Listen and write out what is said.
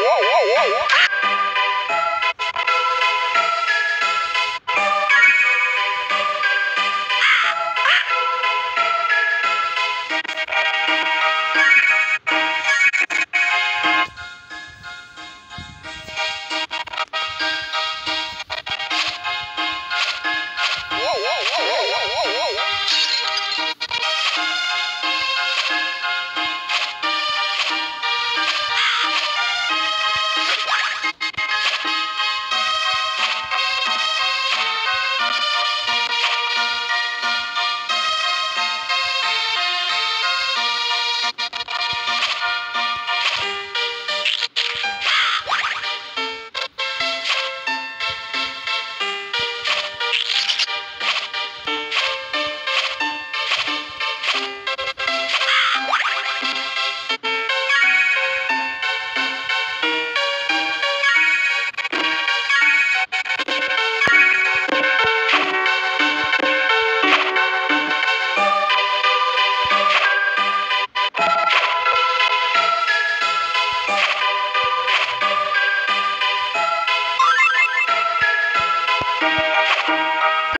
我我我我。